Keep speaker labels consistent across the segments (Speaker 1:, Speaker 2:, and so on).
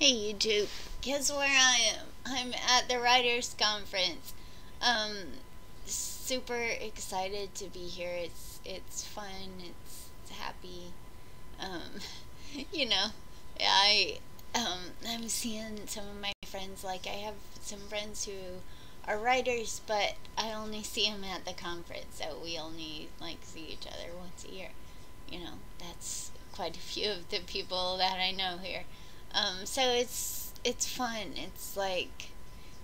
Speaker 1: Hey YouTube, guess where I am? I'm at the Writers Conference. Um, super excited to be here. It's it's fun. It's happy. Um, you know, I um I'm seeing some of my friends. Like I have some friends who are writers, but I only see them at the conference. So we only like see each other once a year. You know, that's quite a few of the people that I know here. Um, so it's it's fun. It's like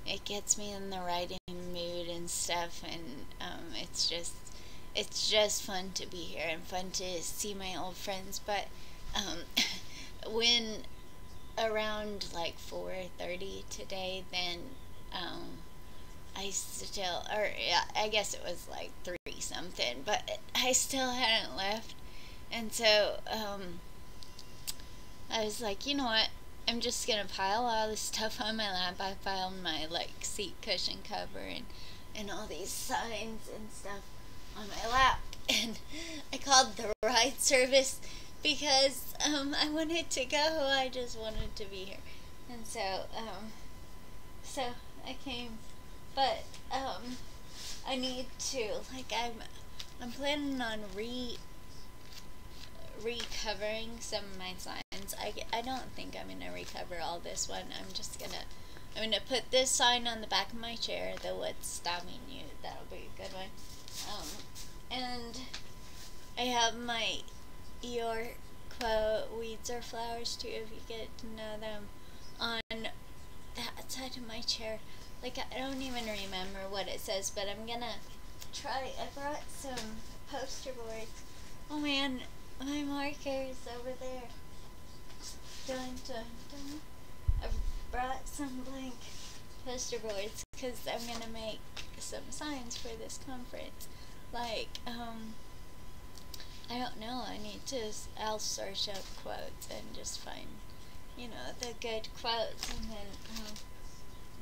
Speaker 1: it gets me in the writing mood and stuff, and um, it's just it's just fun to be here and fun to see my old friends. But um, when around like 4:30 today, then um, I still, or yeah, I guess it was like three something, but I still hadn't left, and so um, I was like, you know what? I'm just gonna pile all this stuff on my lap. I piled my like seat cushion cover and and all these signs and stuff on my lap, and I called the ride service because um, I wanted to go. I just wanted to be here, and so um, so I came, but um, I need to like I'm I'm planning on re recovering some of my signs. I, I don't think I'm going to recover all this one. I'm just going to I'm going to put this sign on the back of my chair, the what's stopping you. That'll be a good one. Um, and I have my your quote, weeds or flowers too, if you get to know them, on that side of my chair. Like, I don't even remember what it says, but I'm gonna try. I brought some poster boards. Oh man, my markers over there. Dun, dun, dun. I brought some blank poster boards because I'm gonna make some signs for this conference. Like, um, I don't know. I need to. I'll search up quotes and just find, you know, the good quotes and then um,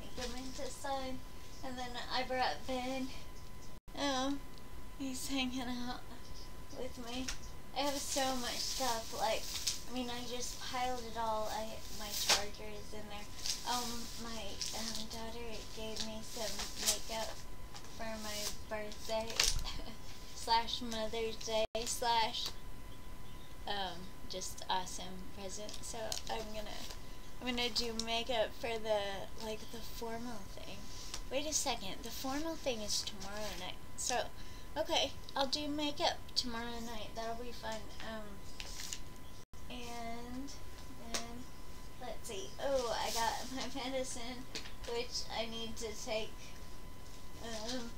Speaker 1: make them into sign. And then I brought Ben. Oh, he's hanging out with me. I have so much stuff. Like, I mean, I just piled it all. I my charger is in there. Um, my um, daughter gave me some makeup for my birthday slash Mother's Day slash um just awesome present. So I'm gonna I'm gonna do makeup for the like the formal thing. Wait a second, the formal thing is tomorrow night. So Okay, I'll do makeup tomorrow night. That'll be fun. Um, and then let's see. Oh, I got my medicine, which I need to take um,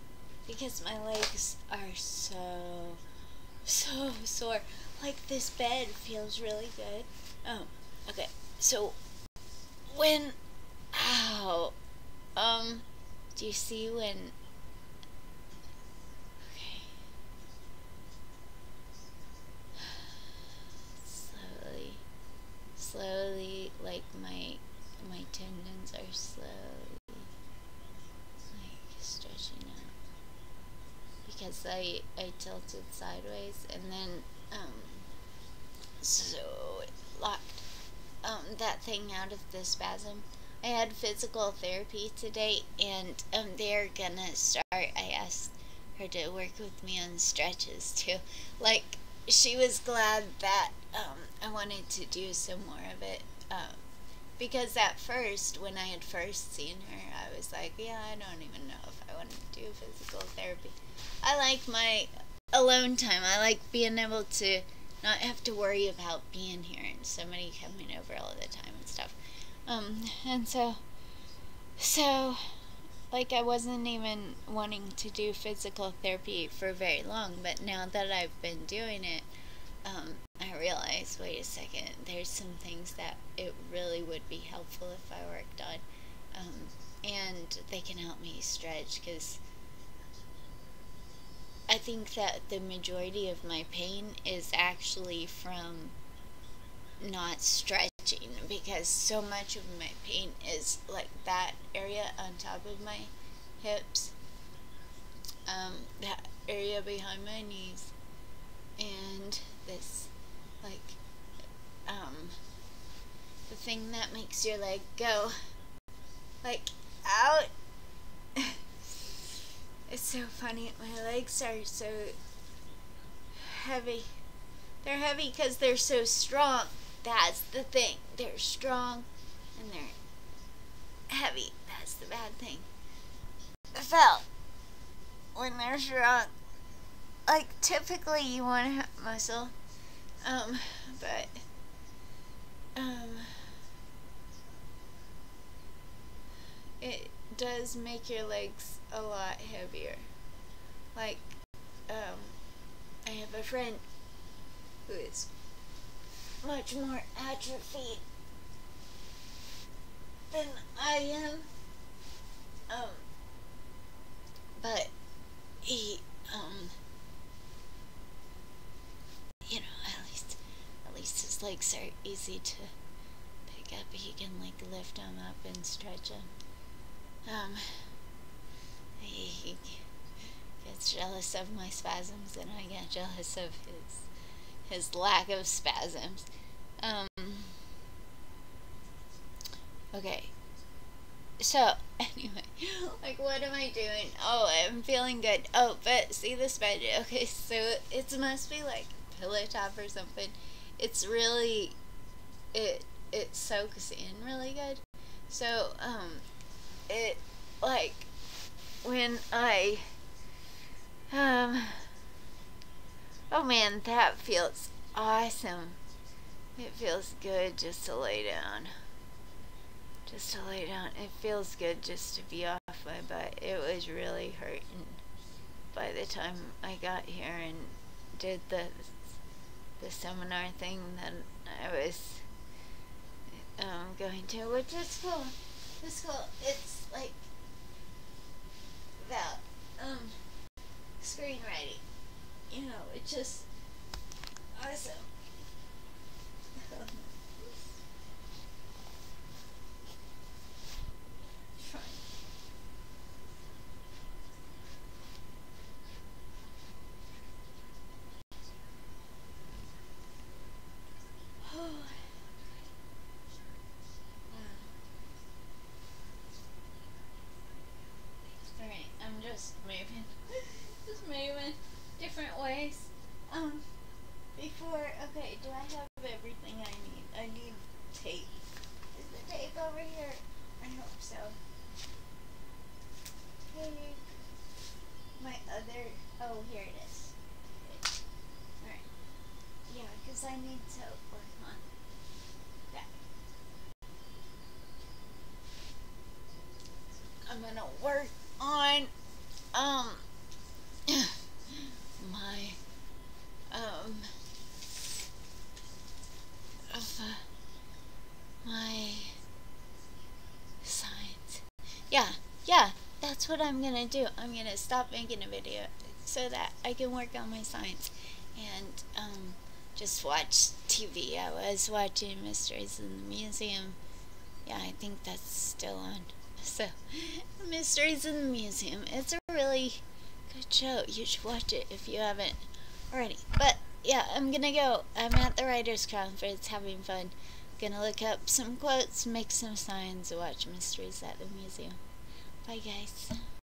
Speaker 1: because my legs are so so sore. Like this bed feels really good. Oh, okay. So when ow, um, do you see when slowly, like my my tendons are slowly like stretching out because I I tilted sideways and then um so it locked um that thing out of the spasm. I had physical therapy today and um they're gonna start I asked her to work with me on stretches too. Like she was glad that um, I wanted to do some more of it. Um, because at first, when I had first seen her, I was like, yeah, I don't even know if I want to do physical therapy. I like my alone time. I like being able to not have to worry about being here and somebody coming over all the time and stuff. Um, and so, so like I wasn't even wanting to do physical therapy for very long, but now that I've been doing it, um, I realized, wait a second, there's some things that it really would be helpful if I worked on, um, and they can help me stretch because I think that the majority of my pain is actually from not stretching because so much of my pain is like that area on top of my hips, um, that area behind my knees, and this like um, the thing that makes your leg go like out. it's so funny. My legs are so heavy. They're heavy because they're so strong. That's the thing. They're strong and they're heavy. That's the bad thing. I felt when they're strong. Like typically you want to have muscle, um, but um, it does make your legs a lot heavier. Like, um, I have a friend who is much more atrophied than I am. Um, but he, um, you know, at least, at least his legs are easy to pick up. He can like lift them up and stretch them. Um, he, gets jealous of my spasms, and I get jealous of his his lack of spasms. Um, okay. So, anyway, like, what am I doing? Oh, I'm feeling good. Oh, but see this bed? Okay, so it must be like pillow top or something. It's really, it, it soaks in really good. So, um, it, like, when I, um, oh man, that feels awesome. It feels good just to lay down. Just to lay down. It feels good just to be off my butt. It was really hurting by the time I got here and did the the seminar thing that I was um, going to, which is cool. It's cool. It's like that um, screenwriting, you know, it's just awesome. just moving, just moving different ways. Um, before, okay, do I have everything I need? I need tape. Is the tape over here? I hope so. Hey, my other, oh, here it is. Okay. Alright. Yeah, because I need to work on that. I'm gonna work on um my um of uh, my signs. Yeah, yeah, that's what I'm gonna do. I'm gonna stop making a video so that I can work on my signs and um just watch TV. I was watching Mysteries in the Museum. Yeah, I think that's still on. So, Mysteries in the Museum. It's a really good show. You should watch it if you haven't already. But, yeah, I'm gonna go. I'm at the Writers' Conference having fun. Gonna look up some quotes, make some signs, watch Mysteries at the Museum. Bye, guys.